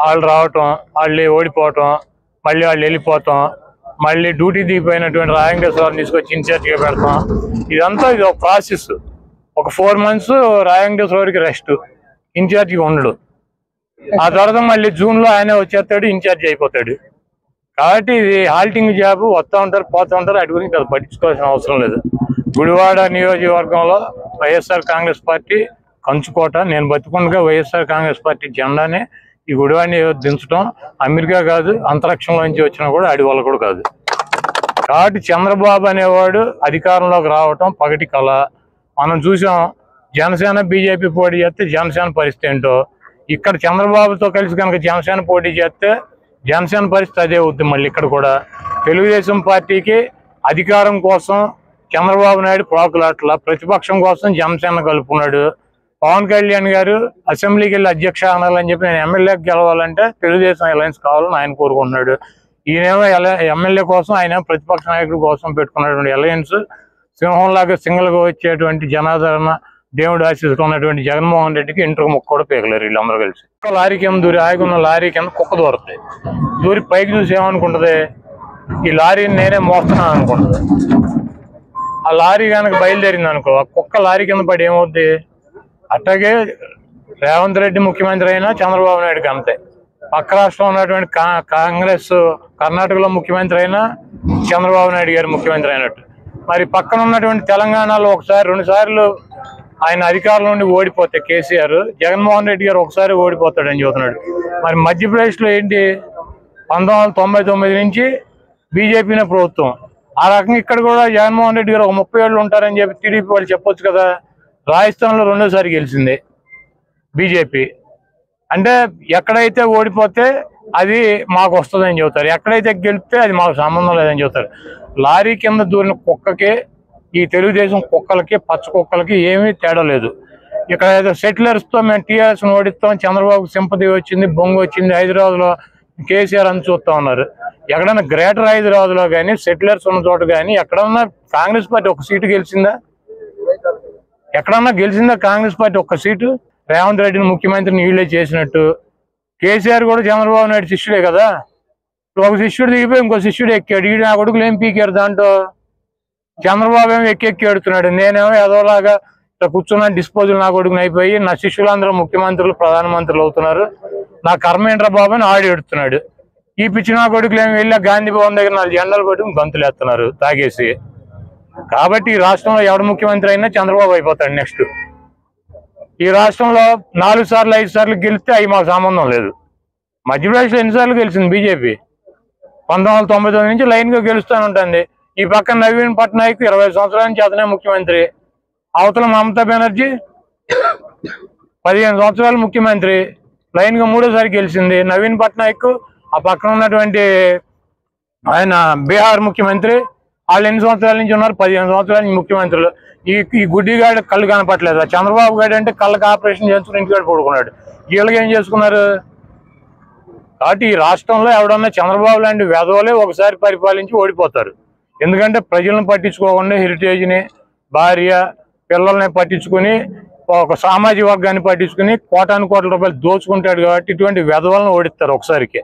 వాళ్ళు రావటం వాళ్ళు ఓడిపోవటం మళ్ళీ వాళ్ళు వెళ్ళిపోవటం మళ్ళీ డ్యూటీ దిగిపోయినటువంటి రాయంకేశ్వరం తీసుకొచ్చి ఇన్ఛార్జ్గా పెడతాం. ఇదంతా ఇది ఒక ప్రాసెస్. ఒక ఫోర్ మంత్స్ రాయంకేశ్వరికి రెస్ట్. ఇన్ఛార్జ్గా ఉండడు. ఆ తర్వాత మళ్ళీ జూన్లో వచ్చేస్తాడు ఇన్ఛార్జ్ అయిపోతాడు. కాబట్టి ఇది హాల్టింగ్ జాబ్ వస్తూ ఉంటారు పోతూ ఉంటారు అటు గురించి అది పట్టించుకోవాల్సిన అవసరం లేదు. గుడివాడ నియోజకవర్గంలో వైఎస్ఆర్ కాంగ్రెస్ పార్టీ కంచుకోట నేను బతుకుండగా వైఎస్ఆర్ కాంగ్రెస్ పార్టీ జెండానే ఈ గుడివాడ దించడం అమెరికా కాదు అంతరిక్షంలోంచి వచ్చినా కూడా అడి వల్ల కూడా కాదు. కాబట్టి చంద్రబాబు అనేవాడు అధికారంలోకి రావటం పగటి కళ. మనం చూసాం జనసేన బీజేపీ పోటీ చేస్తే జనసేన పరిస్థితి ఏంటో? ఇక్కడ చంద్రబాబుతో కలిసి కనుక జనసేన పోటీ చేస్తే జనసేన పరిస్థితి అదే అవుతుంది మళ్ళీ ఇక్కడ కూడా. తెలుగుదేశం పార్టీకి అధికారం కోసం చంద్రబాబు నాయుడు పోకులాట్ల ప్రతిపక్షం కోసం జనసేన కలుపుకున్నాడు. పవన్ కళ్యాణ్ గారు అసెంబ్లీకి వెళ్ళి అధ్యక్ష అనాలని చెప్పి నేను ఎమ్మెల్యేకి గెలవాలంటే తెలుగుదేశం అలయన్స్ కావాలని ఆయన కోరుకుంటున్నాడు. ఈయనేమో ఎమ్మెల్యే కోసం ఆయన ప్రతిపక్ష నాయకుడి కోసం పెట్టుకున్నటువంటి అలయన్స్ సింహంలాగా సింగిల్గా వచ్చేటువంటి జనాదరణ దేవుడు ఆశీస్సులు ఉన్నటువంటి జగన్మోహన్ రెడ్డికి ఇంటర్ ముక్క కూడా పీకలేరు వీళ్ళందరూ కలిసి. లారీ కింద దూరి ఆగున్న లారీ కింద కుక్క దూరుతుంది దూరి పైకి చూసి ఏమనుకుంటుంది? ఈ లారీని నేనే మోస్తున్నాను అనుకుంటుంది. ఆ లారీ కనుక బయలుదేరింది అనుకో ఆ కుక్క లారీ కింద పడి ఏమవుద్ది? అట్లాగే రేవంత్ రెడ్డి ముఖ్యమంత్రి అయినా చంద్రబాబు నాయుడుకి అంతే. పక్క రాష్ట్రంలో ఉన్నటువంటి కా- కాంగ్రెస్ కర్ణాటకలో ముఖ్యమంత్రి అయినా చంద్రబాబు నాయుడు గారు ముఖ్యమంత్రి అయినట్టు. మరి పక్కన ఉన్నటువంటి తెలంగాణలో ఒకసారి రెండు సార్లు ఆయన అధికారుల నుండి ఓడిపోతే కేసీఆర్ జగన్మోహన్ రెడ్డి గారు ఒకసారి ఓడిపోతాడని చెబుతున్నాడు. మరి మధ్యప్రదేశ్లో ఏంటి? పంతొమ్మిది వందల తొంభై తొమ్మిది నుంచి బీజేపీనే ప్రభుత్వం. ఆ రకంగా ఇక్కడ కూడా జగన్మోహన్ రెడ్డి గారు ఒక ముప్పై ఏళ్ళు ఉంటారని చెప్పి టీడీపీ వాళ్ళు చెప్పొచ్చు కదా. రాజస్థాన్లో రెండోసారి గెలిచింది బీజేపీ. అంటే ఎక్కడైతే ఓడిపోతే అది మాకు వస్తుందని చెబుతారు. ఎక్కడైతే గెలిపితే అది మాకు సంబంధం లేదని చెబుతారు. లారీ కింద దూరిన కుక్కకి ఈ తెలుగుదేశం కుక్కలకి పచ్చ కుక్కలకి ఏమీ తేడా లేదు. ఇక్కడ ఏదో సెటిలర్స్తో మేము టీఆర్ఎస్ను ఓడిస్తాం చంద్రబాబు సింపతి వచ్చింది బొంగు వచ్చింది హైదరాబాద్లో కేసీఆర్ అని చూస్తూ ఉన్నారు. ఎక్కడన్నా గ్రేటర్ హైదరాబాద్లో కానీ సెటిలర్స్ ఉన్న చోట కానీ ఎక్కడన్నా కాంగ్రెస్ పార్టీ ఒక సీటు గెలిచిందా? ఎక్కడన్నా గెలిచిందా కాంగ్రెస్ పార్టీ ఒక్క సీటు? రేవంత్ రెడ్డిని ముఖ్యమంత్రిని వీళ్ళే చేసినట్టు. కేసీఆర్ కూడా చంద్రబాబు నాయుడు శిష్యుడే కదా? ఒక శిష్యుడు దిగిపోయి ఇంకో శిష్యుడు ఎక్కాడు. ఈ నా కొడుకులు ఏం పీకారు దాంట్లో? చంద్రబాబు ఏమో ఎక్కి ఎక్కి ఎడుతున్నాడు నేనేమో ఏదోలాగా ఇట్లా కూర్చున్న డిస్పోజల్ నా కొడుకుని అయిపోయి నా శిష్యులందరూ ముఖ్యమంత్రులు ప్రధానమంత్రులు అవుతున్నారు. నా కర్మ బాబు అని ఆడి ఎడుతున్నాడు ఈ పిచ్చి నా కొడుకులు ఏమి వెళ్ళి? గాంధీ భవన్ దగ్గర నాలుగు జెండాలు పట్టుకుని గంతులు ఎత్తున్నారు తాగేసి. కాబట్టి ఈ రాష్ట్రంలో ఎవడు ముఖ్యమంత్రి అయినా చంద్రబాబు అయిపోతాడు నెక్స్ట్. ఈ రాష్ట్రంలో నాలుగు సార్లు ఐదు సార్లు గెలిస్తే అవి మాకు సంబంధం లేదు. మధ్యప్రదేశ్లో ఎన్నిసార్లు గెలిచింది బీజేపీ? పంతొమ్మిది వందల తొంభై తొమ్మిది నుంచి లైన్గా గెలుస్తూనే ఉంటుంది ఈ పక్కన నవీన్ పట్నాయక్ ఇరవై సంవత్సరాల నుంచి అతనే ముఖ్యమంత్రి. అవతల మమతా బెనర్జీ పదిహేను సంవత్సరాలు ముఖ్యమంత్రి. లైన్గా మూడోసారి గెలిచింది. నవీన్ పట్నాయక్ ఆ పక్కన ఉన్నటువంటి ఆయన బీహార్ ముఖ్యమంత్రి. వాళ్ళు ఎన్ని సంవత్సరాల నుంచి ఉన్నారు? పదిహేను సంవత్సరాల నుంచి ముఖ్యమంత్రులు. ఈ ఈ గుడ్డిగాడు కళ్ళు కనపట్లేదు? చంద్రబాబు గారు అంటే కళ్ళకి ఆపరేషన్ చేసుకుని ఇంటికాడు పడుకున్నాడు. వీళ్ళకి ఏం చేసుకున్నారు? కాబట్టి ఈ రాష్ట్రంలో ఎవడన్నా చంద్రబాబు లాంటి వెధవలే ఒకసారి పరిపాలించి ఓడిపోతారు. ఎందుకంటే ప్రజలను పట్టించుకోకుండా హెరిటేజ్ని భార్య పిల్లల్ని పట్టించుకుని ఒక సామాజిక వర్గాన్ని పట్టించుకుని కోటాను కోట్ల రూపాయలు దోచుకుంటాడు కాబట్టి ఇటువంటి వెధవలను ఓడిస్తారు ఒకసారికి.